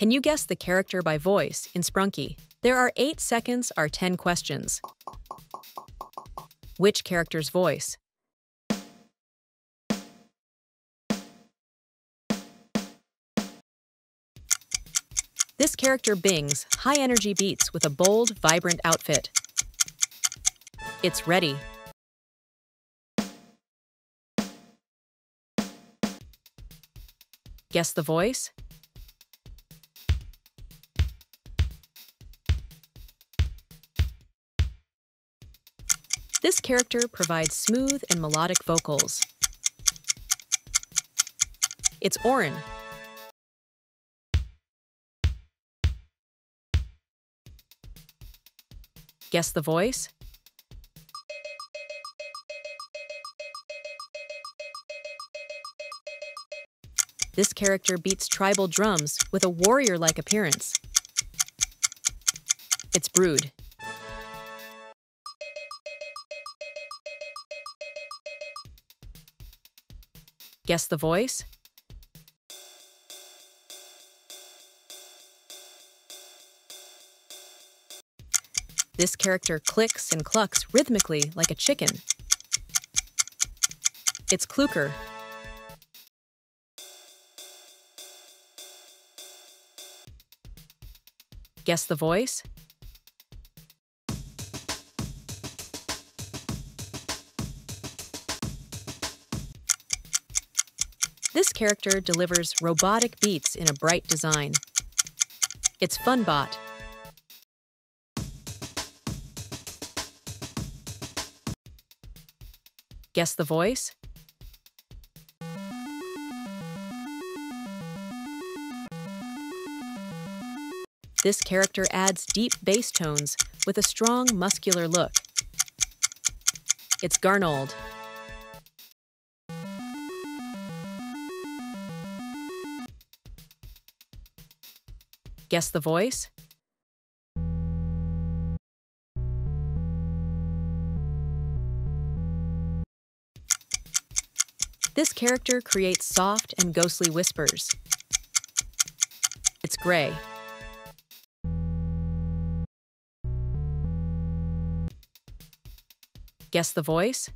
Can you guess the character by voice in Sprunki? There are 8 seconds are 10 questions. Which character's voice? This character bings high energy beats with a bold, vibrant outfit. It's Reddy. Guess the voice? This character provides smooth and melodic vocals. It's Oren. Guess the voice? This character beats tribal drums with a warrior like appearance. It's Brud. Guess the voice? This character clicks and clucks rhythmically like a chicken. It's Clukr. Guess the voice? This character delivers robotic beats in a bright design. It's Funbot. Guess the voice? This character adds deep bass tones with a strong, muscular look. It's Garnold. Guess the voice? This character creates soft and ghostly whispers. It's Gray. Guess the voice?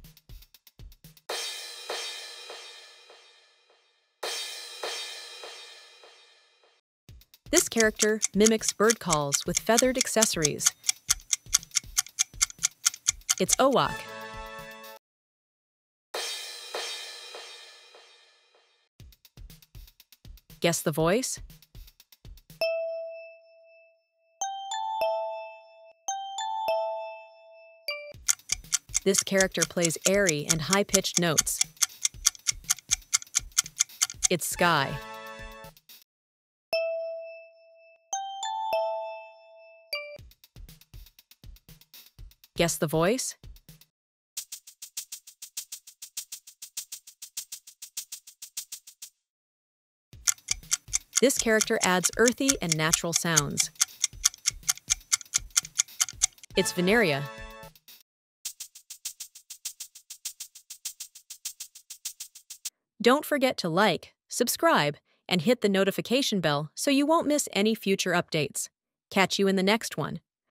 This character mimics bird calls with feathered accessories. It's Owak. Guess the voice? This character plays airy and high pitched notes. It's Sky. Guess the voice? This character adds earthy and natural sounds. It's Vineria. Don't forget to like, subscribe, and hit the notification bell so you won't miss any future updates. Catch you in the next one.